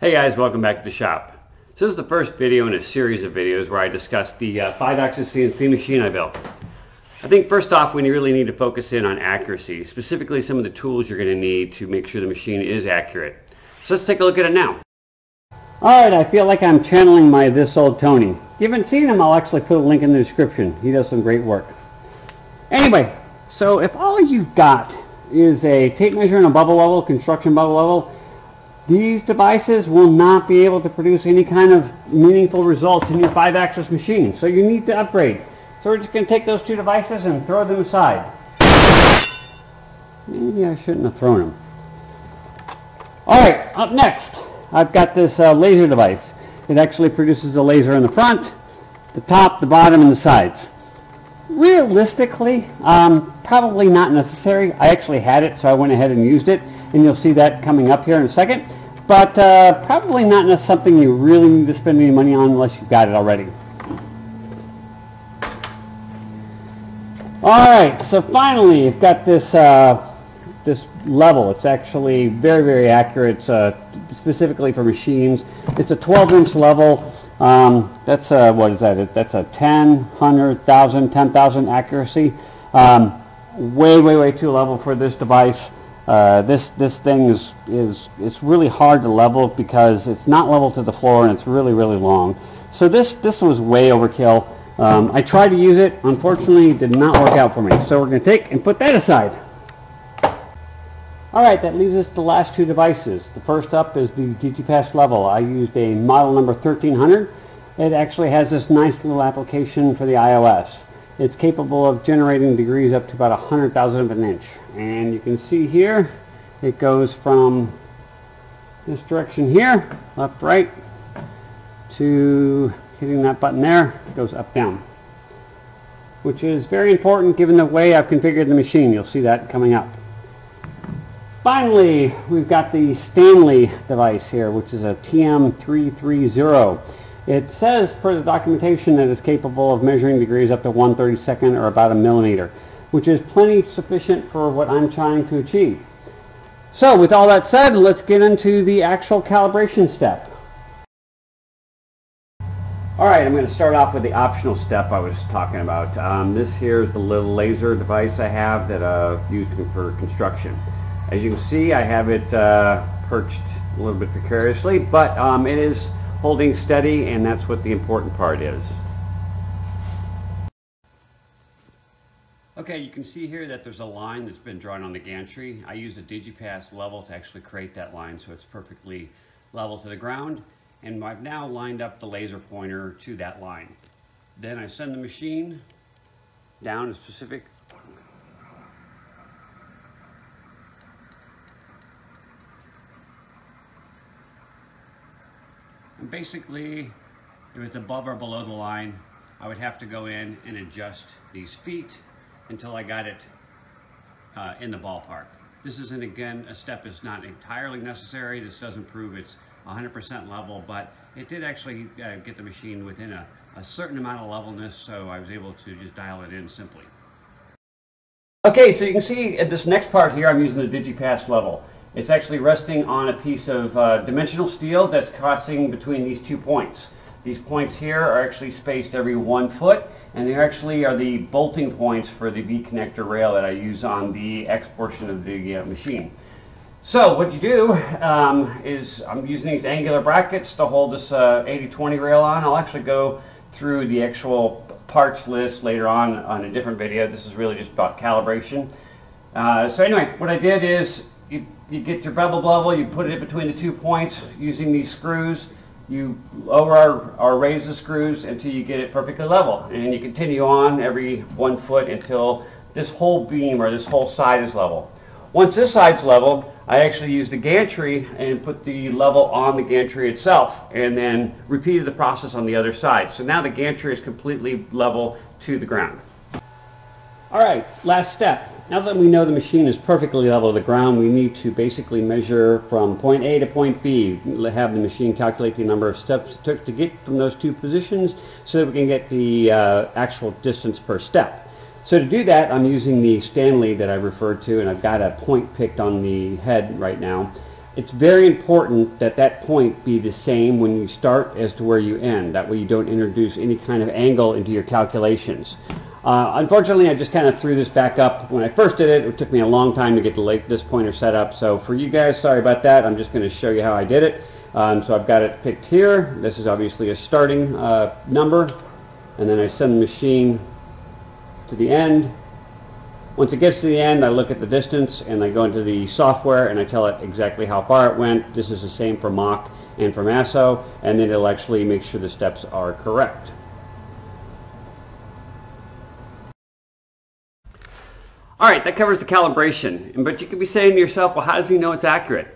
Hey guys, welcome back to the shop. This is the first video in a series of videos where I discuss the uh, 5-axis CNC machine I built. I think first off we really need to focus in on accuracy, specifically some of the tools you're going to need to make sure the machine is accurate. So let's take a look at it now. Alright, I feel like I'm channeling my This Old Tony. If you haven't seen him, I'll actually put a link in the description. He does some great work. Anyway, so if all you've got is a tape measure and a bubble level, construction bubble level, these devices will not be able to produce any kind of meaningful results in your 5-axis machine. So you need to upgrade. So we're just going to take those two devices and throw them aside. Maybe I shouldn't have thrown them. Alright, up next, I've got this uh, laser device. It actually produces a laser in the front, the top, the bottom, and the sides. Realistically, um, probably not necessary. I actually had it, so I went ahead and used it, and you'll see that coming up here in a second but uh, probably not something you really need to spend any money on unless you've got it already. All right, so finally, you've got this uh, this level. It's actually very, very accurate, uh, specifically for machines. It's a 12-inch level. Um, that's a, what is that? That's a 10, 100, 1,000, 10,000 accuracy. Um, way, way, way too level for this device. Uh, this this thing is is it's really hard to level because it's not level to the floor and it's really really long. So this this was way overkill. Um, I tried to use it. Unfortunately, it did not work out for me. So we're going to take and put that aside. All right, that leaves us the last two devices. The first up is the DigiPass level. I used a model number 1300. It actually has this nice little application for the iOS. It's capable of generating degrees up to about a of an inch. And you can see here, it goes from this direction here, left, right, to hitting that button there, goes up, down. Which is very important given the way I've configured the machine. You'll see that coming up. Finally, we've got the Stanley device here, which is a TM330. It says per the documentation that it's capable of measuring degrees up to 1 32nd or about a millimeter, which is plenty sufficient for what I'm trying to achieve. So with all that said, let's get into the actual calibration step. Alright, I'm going to start off with the optional step I was talking about. Um, this here is the little laser device I have that uh, used for construction. As you can see, I have it uh, perched a little bit precariously, but um, it is holding steady and that's what the important part is. Okay, you can see here that there's a line that's been drawn on the gantry. I used a Digipass level to actually create that line so it's perfectly level to the ground. And I've now lined up the laser pointer to that line. Then I send the machine down a specific And basically, if it's above or below the line, I would have to go in and adjust these feet until I got it uh, in the ballpark. This isn't, again, a step is not entirely necessary. This doesn't prove it's 100% level, but it did actually uh, get the machine within a, a certain amount of levelness, so I was able to just dial it in simply. Okay, so you can see at this next part here, I'm using the DigiPass level. It's actually resting on a piece of uh, dimensional steel that's crossing between these two points. These points here are actually spaced every one foot and they actually are the bolting points for the V-connector rail that I use on the X portion of the uh, machine. So what you do um, is I'm using these angular brackets to hold this 80-20 uh, rail on. I'll actually go through the actual parts list later on on a different video. This is really just about calibration. Uh, so anyway, what I did is you, get your bevel level, you put it between the two points using these screws. You lower or, or raise the screws until you get it perfectly level. And you continue on every one foot until this whole beam or this whole side is level. Once this side's level, I actually used the gantry and put the level on the gantry itself and then repeated the process on the other side. So now the gantry is completely level to the ground. All right, last step. Now that we know the machine is perfectly level to the ground, we need to basically measure from point A to point B, have the machine calculate the number of steps it took to get from those two positions so that we can get the uh, actual distance per step. So to do that, I'm using the Stanley that I referred to, and I've got a point picked on the head right now. it's very important that that point be the same when you start as to where you end. That way you don't introduce any kind of angle into your calculations. Uh, unfortunately, I just kind of threw this back up. When I first did it, it took me a long time to get the this pointer set up. So for you guys, sorry about that. I'm just going to show you how I did it. Um, so I've got it picked here. This is obviously a starting uh, number. And then I send the machine to the end. Once it gets to the end, I look at the distance and I go into the software and I tell it exactly how far it went. This is the same for Mach and for Masso. And then it'll actually make sure the steps are correct. All right, that covers the calibration. But you could be saying to yourself, well, how does he know it's accurate?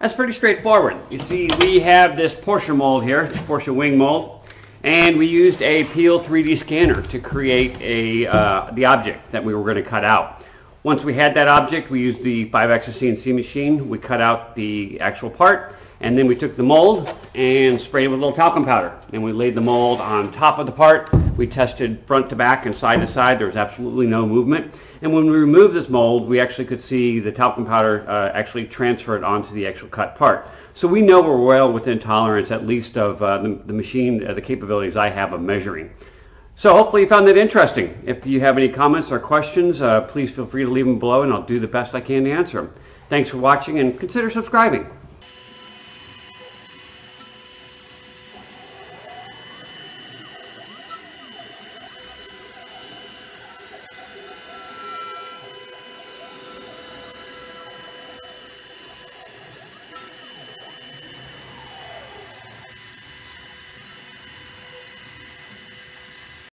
That's pretty straightforward. You see, we have this Porsche mold here, this Porsche wing mold, and we used a Peel 3D scanner to create a, uh, the object that we were going to cut out. Once we had that object, we used the 5-axis CNC machine. We cut out the actual part, and then we took the mold and sprayed it with a little talcum powder. And we laid the mold on top of the part. We tested front to back and side to side. There was absolutely no movement. And when we remove this mold, we actually could see the talcum powder uh, actually transfer it onto the actual cut part. So we know we're well within tolerance, at least of uh, the, the, machine, uh, the capabilities I have of measuring. So hopefully you found that interesting. If you have any comments or questions, uh, please feel free to leave them below and I'll do the best I can to answer them. Thanks for watching and consider subscribing.